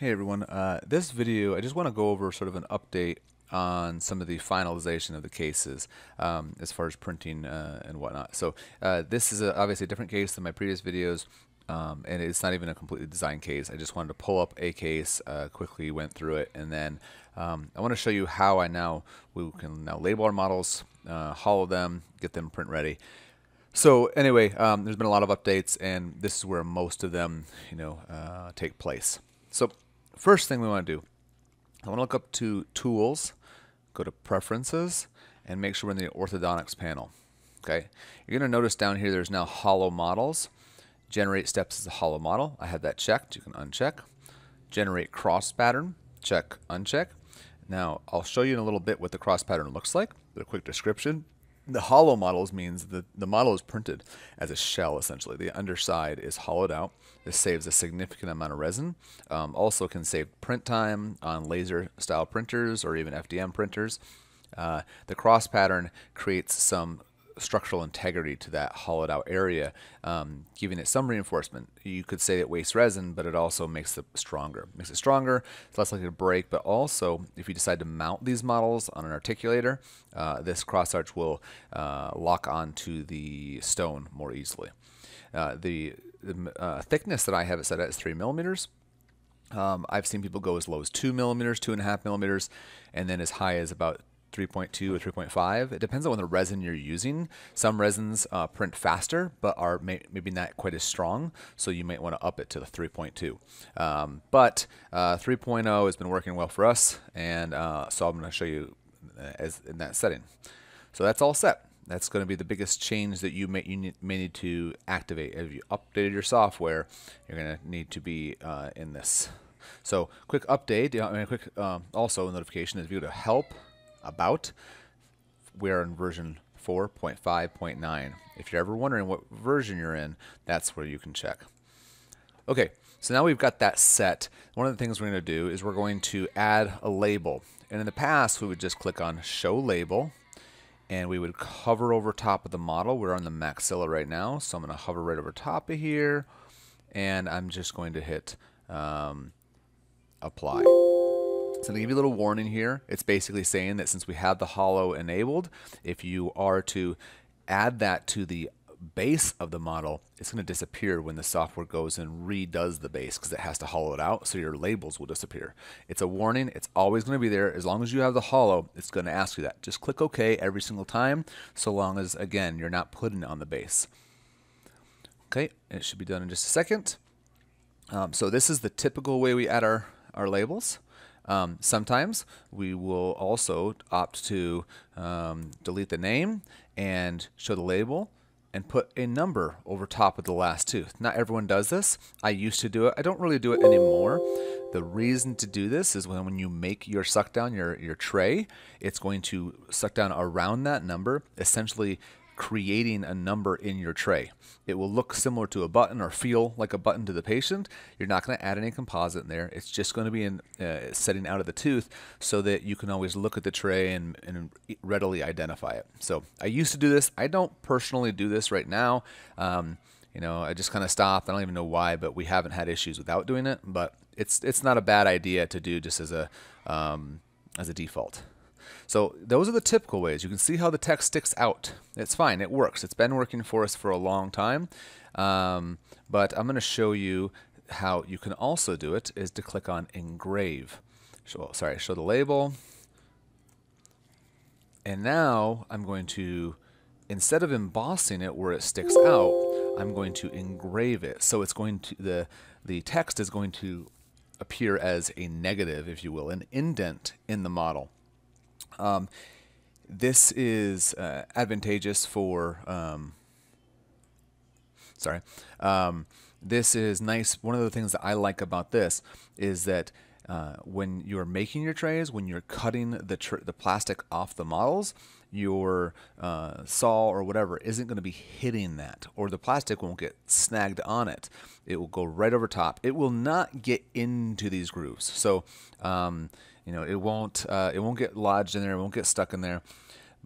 Hey everyone, uh, this video I just want to go over sort of an update on some of the finalization of the cases um, as far as printing uh, and whatnot. So uh, this is a, obviously a different case than my previous videos um, and it's not even a completely designed case. I just wanted to pull up a case, uh, quickly went through it and then um, I want to show you how I now we can now label our models, uh, hollow them, get them print ready. So anyway, um, there's been a lot of updates and this is where most of them you know uh, take place. So First thing we want to do, I want to look up to Tools, go to Preferences, and make sure we're in the Orthodontics panel. Okay, You're going to notice down here there's now hollow models. Generate steps as a hollow model. I have that checked. You can uncheck. Generate cross pattern. Check, uncheck. Now, I'll show you in a little bit what the cross pattern looks like. A quick description. The hollow models means that the model is printed as a shell essentially. The underside is hollowed out. This saves a significant amount of resin. Um, also can save print time on laser style printers or even FDM printers. Uh, the cross pattern creates some structural integrity to that hollowed out area, um, giving it some reinforcement. You could say it wastes resin, but it also makes it stronger. Makes it stronger, it's less likely to break, but also if you decide to mount these models on an articulator, uh, this cross arch will uh, lock onto the stone more easily. Uh, the, the uh, thickness that I have it set at is 3 millimeters. Um, I've seen people go as low as 2 millimeters, 2.5 millimeters, and then as high as about 3.2 or 3.5. It depends on the resin you're using. Some resins uh, print faster, but are may, maybe not quite as strong, so you might want to up it to the 3.2. Um, but uh, 3.0 has been working well for us, and uh, so I'm going to show you uh, as in that setting. So that's all set. That's going to be the biggest change that you may you need, may need to activate. If you updated your software, you're going to need to be uh, in this. So quick update, I mean, quick um, also notification is if you go to help about. We're in version 4.5.9. If you're ever wondering what version you're in, that's where you can check. Okay, so now we've got that set. One of the things we're going to do is we're going to add a label. And in the past, we would just click on Show Label, and we would hover over top of the model. We're on the maxilla right now, so I'm going to hover right over top of here, and I'm just going to hit um, Apply. So to give you a little warning here, it's basically saying that since we have the hollow enabled, if you are to add that to the base of the model, it's going to disappear when the software goes and redoes the base because it has to hollow it out, so your labels will disappear. It's a warning. It's always going to be there. As long as you have the hollow, it's going to ask you that. Just click OK every single time, so long as, again, you're not putting it on the base. Okay, it should be done in just a second. Um, so this is the typical way we add our, our labels. Um, sometimes we will also opt to um, delete the name and show the label and put a number over top of the last tooth. Not everyone does this. I used to do it. I don't really do it anymore. The reason to do this is when, when you make your suck down, your, your tray, it's going to suck down around that number, essentially creating a number in your tray. It will look similar to a button or feel like a button to the patient. You're not going to add any composite in there. It's just going to be in uh, setting out of the tooth so that you can always look at the tray and, and readily identify it. So I used to do this. I don't personally do this right now. Um, you know, I just kind of stopped. I don't even know why, but we haven't had issues without doing it. But it's it's not a bad idea to do just as a um, as a default. So those are the typical ways. You can see how the text sticks out. It's fine. It works. It's been working for us for a long time. Um, but I'm going to show you how you can also do it is to click on engrave. So, sorry, show the label. And now I'm going to, instead of embossing it where it sticks out, I'm going to engrave it. So it's going to, the, the text is going to appear as a negative, if you will, an indent in the model. Um, this is uh, advantageous for, um, sorry, um, this is nice. One of the things that I like about this is that uh, when you're making your trays, when you're cutting the, the plastic off the models, your uh, saw or whatever isn't going to be hitting that, or the plastic won't get snagged on it. It will go right over top. It will not get into these grooves. So, um, you know, it won't uh, it won't get lodged in there. It won't get stuck in there.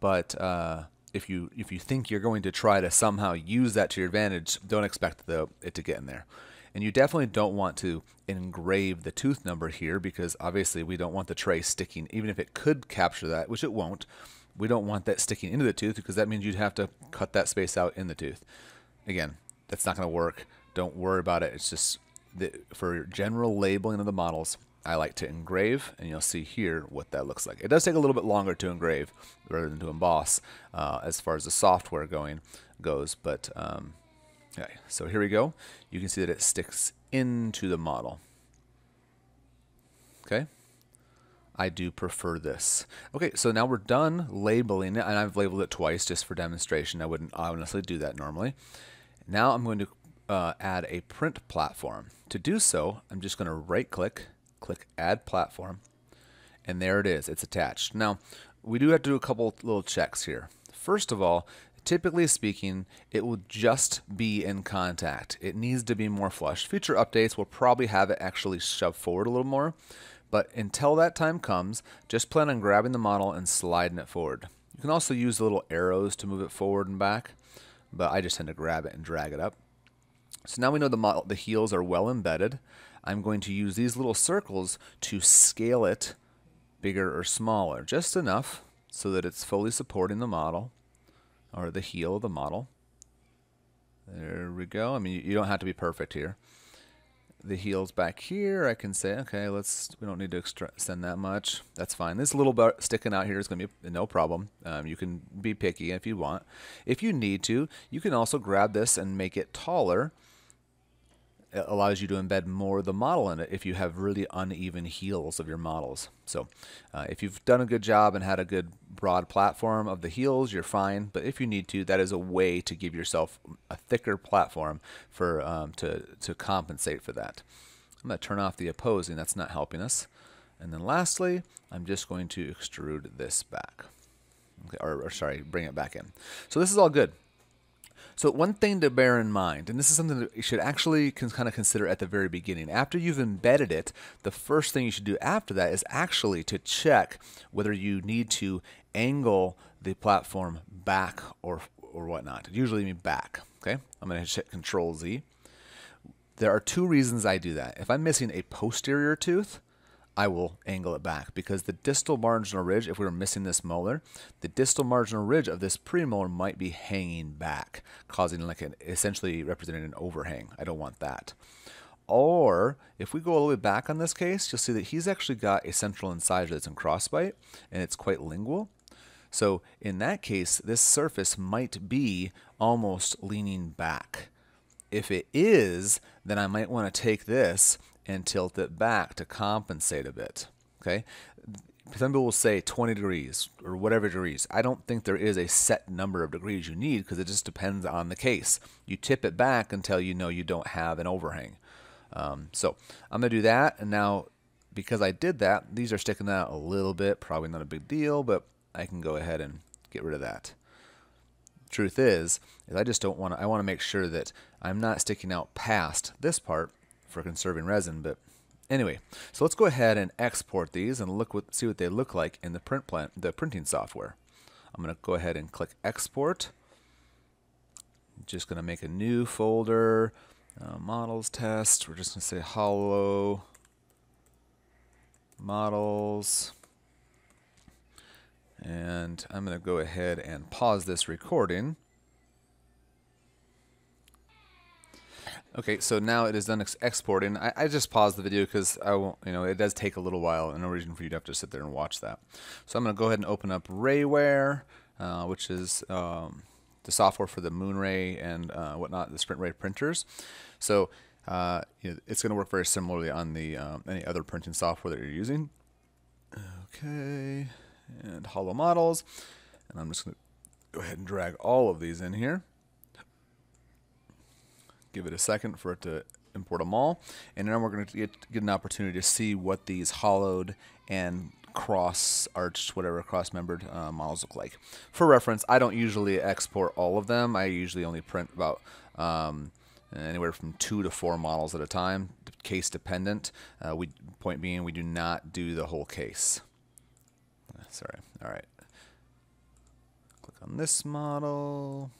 But uh, if you if you think you're going to try to somehow use that to your advantage, don't expect the, it to get in there. And you definitely don't want to engrave the tooth number here because obviously we don't want the tray sticking, even if it could capture that, which it won't. We don't want that sticking into the tooth because that means you'd have to cut that space out in the tooth. Again, that's not going to work. Don't worry about it. It's just the, for general labeling of the models, I like to engrave, and you'll see here what that looks like. It does take a little bit longer to engrave rather than to emboss uh, as far as the software going goes, but um, okay, so here we go. You can see that it sticks into the model. Okay. I do prefer this. Okay, so now we're done labeling it, and I've labeled it twice just for demonstration. I wouldn't honestly do that normally. Now I'm going to uh, add a print platform. To do so, I'm just going to right click, click Add Platform, and there it is. It's attached. Now, we do have to do a couple little checks here. First of all, typically speaking, it will just be in contact. It needs to be more flush. Future updates will probably have it actually shoved forward a little more, but until that time comes, just plan on grabbing the model and sliding it forward. You can also use the little arrows to move it forward and back, but I just tend to grab it and drag it up. So now we know the, model, the heels are well embedded. I'm going to use these little circles to scale it bigger or smaller, just enough so that it's fully supporting the model or the heel of the model. There we go. I mean, you don't have to be perfect here. The heels back here, I can say, okay, let's, we don't need to extend that much. That's fine. This little sticking out here is going to be no problem. Um, you can be picky if you want. If you need to, you can also grab this and make it taller it allows you to embed more of the model in it if you have really uneven heels of your models. So uh, if you've done a good job and had a good broad platform of the heels, you're fine. But if you need to, that is a way to give yourself a thicker platform for um, to, to compensate for that. I'm going to turn off the opposing. That's not helping us. And then lastly, I'm just going to extrude this back. Okay, or, or sorry, bring it back in. So this is all good. So one thing to bear in mind, and this is something that you should actually kind of consider at the very beginning. After you've embedded it, the first thing you should do after that is actually to check whether you need to angle the platform back or or whatnot. Usually mean back. Okay, I'm going to hit Control Z. There are two reasons I do that. If I'm missing a posterior tooth, I will angle it back because the distal marginal ridge, if we were missing this molar, the distal marginal ridge of this premolar might be hanging back, causing like an essentially representing an overhang. I don't want that. Or if we go a little bit back on this case, you'll see that he's actually got a central incisor that's in crossbite and it's quite lingual. So in that case, this surface might be almost leaning back. If it is, then I might want to take this and tilt it back to compensate a bit. Okay, some people will say 20 degrees or whatever degrees. I don't think there is a set number of degrees you need because it just depends on the case. You tip it back until you know you don't have an overhang. Um, so I'm going to do that. And now, because I did that, these are sticking out a little bit. Probably not a big deal, but I can go ahead and get rid of that. Truth is, is I just don't want to, I want to make sure that I'm not sticking out past this part for conserving resin. But anyway, so let's go ahead and export these and look what, see what they look like in the print plant, the printing software. I'm going to go ahead and click export. Just going to make a new folder, uh, models test. We're just going to say hollow models. And I'm going to go ahead and pause this recording. Okay, so now it is done ex exporting. I, I, just paused the video because I won't, you know, it does take a little while, and no reason for you to have to sit there and watch that. So I'm going to go ahead and open up Rayware, uh, which is um, the software for the Moonray and uh, whatnot, the SprintRay printers. So uh, you know, it's going to work very similarly on the um, any other printing software that you're using. Okay, and hollow models, and I'm just going to go ahead and drag all of these in here give it a second for it to import them all. And then we're going to get, get an opportunity to see what these hollowed and cross arched, whatever cross membered uh, models look like. For reference, I don't usually export all of them. I usually only print about um, anywhere from two to four models at a time, case dependent. Uh, we point being, we do not do the whole case. Sorry. All right. Click on this model.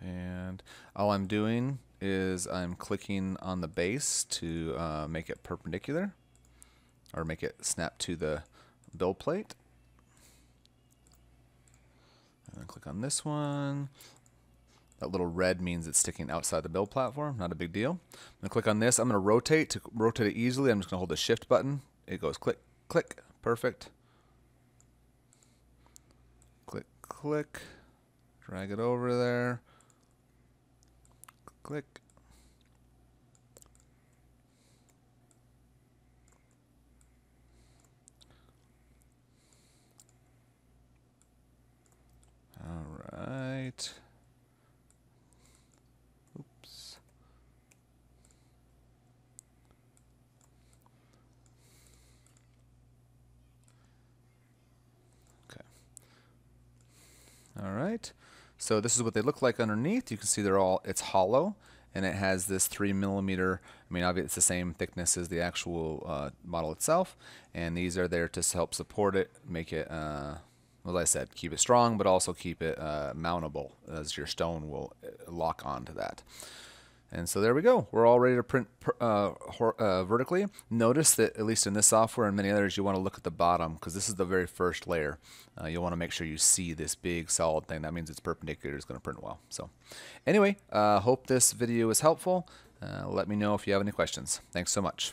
And all I'm doing is I'm clicking on the base to uh, make it perpendicular or make it snap to the build plate. And then click on this one. That little red means it's sticking outside the build platform, not a big deal. I'm to click on this. I'm going to rotate. To rotate it easily, I'm just to hold the shift button. It goes click, click, perfect. Click, click, drag it over there. Click. All right. Oops. Okay. All right. So this is what they look like underneath. You can see they're all, it's hollow and it has this three millimeter, I mean obviously it's the same thickness as the actual uh, model itself and these are there to help support it, make it, uh, as I said, keep it strong but also keep it uh, mountable as your stone will uh, lock onto that. And so there we go. We're all ready to print uh, uh, vertically. Notice that at least in this software and many others, you want to look at the bottom because this is the very first layer. Uh, you'll want to make sure you see this big solid thing. That means it's perpendicular. It's going to print well. So anyway, uh, hope this video was helpful. Uh, let me know if you have any questions. Thanks so much.